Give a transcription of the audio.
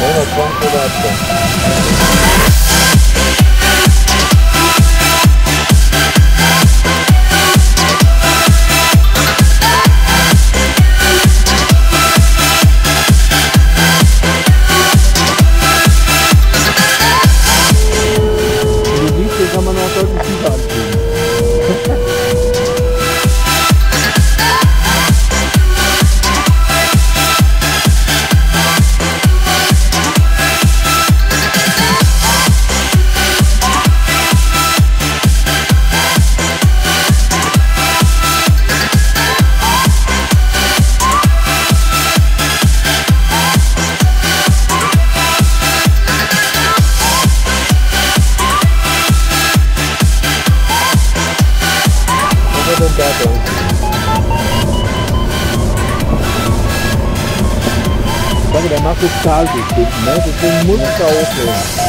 Wenn Ich sage, der macht jetzt Stahlsystem, ne?